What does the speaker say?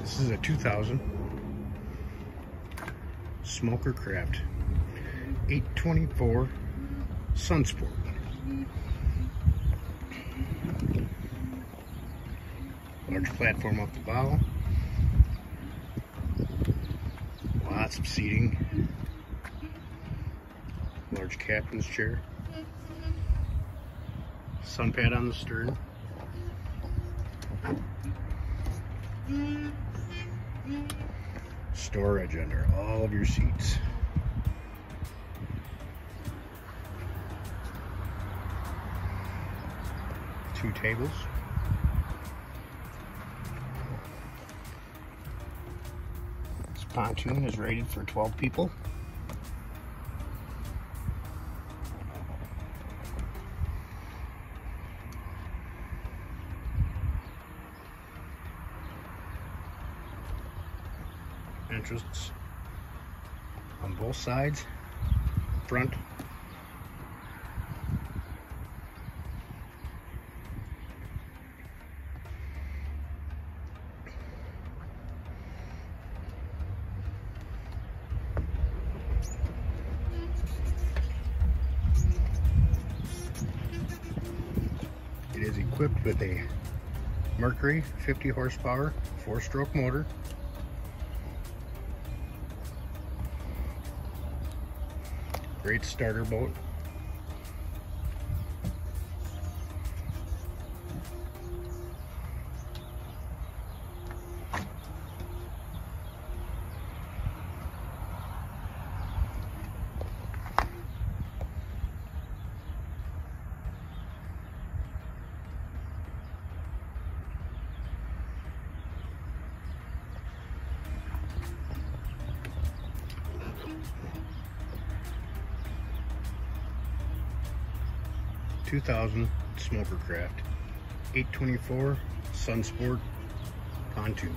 This is a 2000 Smoker Craft 824 Sunsport. Large platform up the bow. Lots of seating. Large captain's chair. Sun pad on the stern. Storage under all of your seats. Two tables. This pontoon is rated for 12 people. Entrance on both sides, front. It is equipped with a Mercury 50 horsepower four-stroke motor Great starter boat. Two thousand Smoker Craft, eight twenty four Sunsport pontoon.